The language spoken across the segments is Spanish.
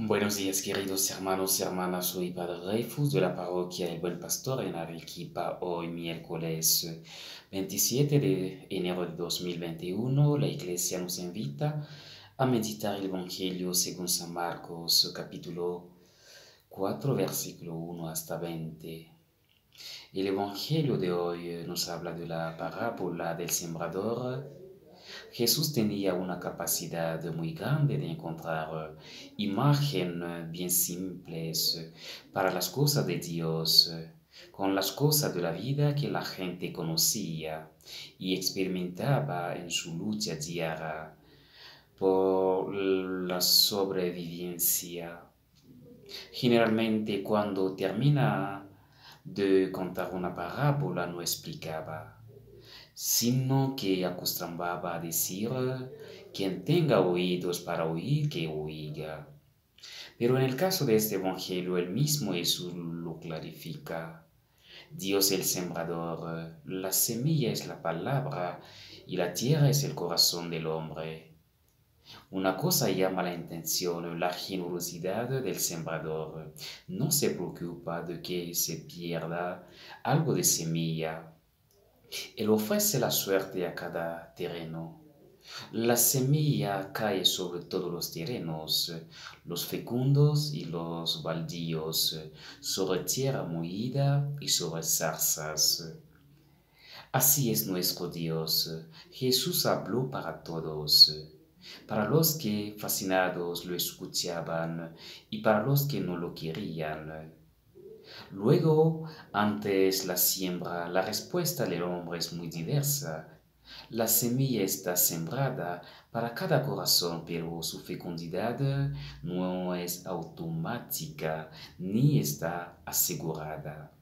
Buenos días queridos hermanos y hermanas, soy Padre Reifus de la parroquia El Buen Pastor en Arequipa. Hoy miércoles 27 de enero de 2021 la iglesia nos invita a meditar el Evangelio según San Marcos capítulo 4 versículo 1 hasta 20. El Evangelio de hoy nos habla de la parábola del sembrador Jesús tenía una capacidad muy grande de encontrar imágenes bien simples para las cosas de Dios, con las cosas de la vida que la gente conocía y experimentaba en su lucha diaria por la sobrevivencia. Generalmente cuando termina de contar una parábola no explicaba sino que acostumbraba a decir, quien tenga oídos para oír, que oiga. Pero en el caso de este Evangelio, el mismo Jesús lo clarifica. Dios el sembrador, la semilla es la palabra y la tierra es el corazón del hombre. Una cosa llama la intención, la generosidad del sembrador. No se preocupa de que se pierda algo de semilla él ofrece la suerte a cada terreno. La semilla cae sobre todos los terrenos, los fecundos y los baldíos, sobre tierra moída y sobre zarzas. Así es nuestro Dios. Jesús habló para todos, para los que fascinados lo escuchaban y para los que no lo querían Luego, antes la siembra, la respuesta del hombre es muy diversa. La semilla está sembrada para cada corazón, pero su fecundidad no es automática ni está asegurada.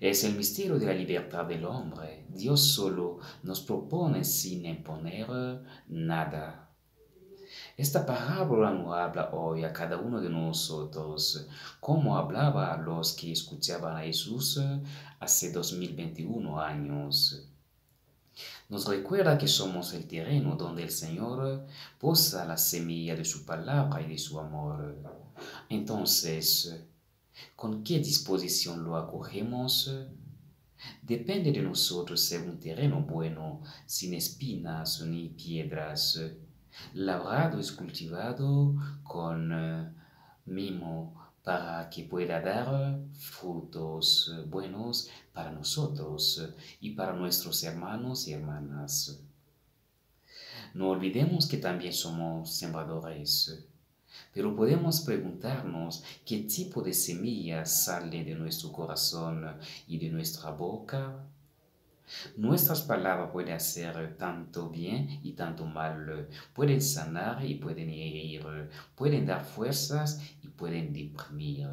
Es el misterio de la libertad del hombre. Dios solo nos propone sin imponer nada. Esta parábola no habla hoy a cada uno de nosotros como hablaba a los que escuchaban a Jesús hace 2021 años. Nos recuerda que somos el terreno donde el Señor posa la semilla de su palabra y de su amor. Entonces, ¿con qué disposición lo acogemos? Depende de nosotros ser un terreno bueno, sin espinas ni piedras labrado es cultivado con eh, mimo para que pueda dar frutos eh, buenos para nosotros eh, y para nuestros hermanos y hermanas. No olvidemos que también somos sembradores, pero podemos preguntarnos qué tipo de semilla sale de nuestro corazón y de nuestra boca Nuestras palabras pueden hacer tanto bien y tanto mal, pueden sanar y pueden herir, pueden dar fuerzas y pueden deprimir.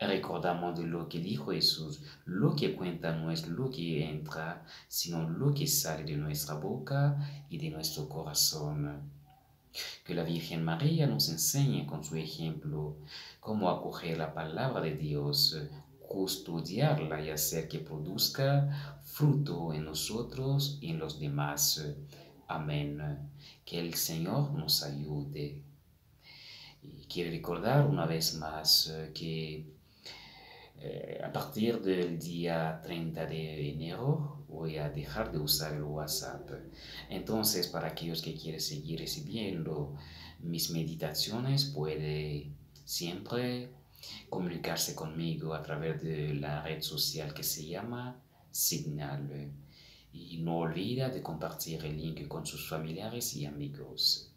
Recordamos de lo que dijo Jesús, lo que cuenta no es lo que entra, sino lo que sale de nuestra boca y de nuestro corazón. Que la Virgen María nos enseñe con su ejemplo cómo acoger la palabra de Dios, custodiarla y hacer que produzca fruto en nosotros y en los demás. Amén. Que el Señor nos ayude. Y quiero recordar una vez más eh, que eh, a partir del día 30 de enero voy a dejar de usar el WhatsApp. Entonces, para aquellos que quieren seguir recibiendo mis meditaciones, puede siempre comunicarse conmigo a través de la red social que se llama Signal. Y no olvida de compartir el link con sus familiares y amigos.